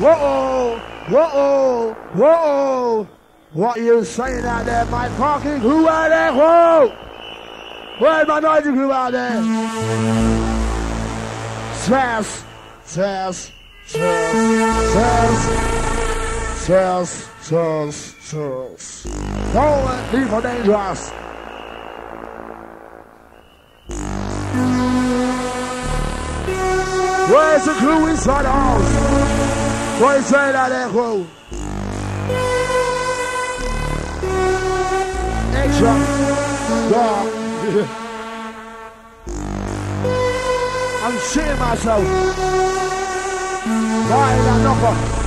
Whoa, whoa, whoa. What you saying out there, my fucking crew out there? Whoa! Where's my noisy crew out there? Sass, sass, sass, sass, sass, sass, sass. Don't leave for dangerous. Where's the crew inside the house? You saying out crew? Extra. Dog. I'm shitting myself. Right in that knocker.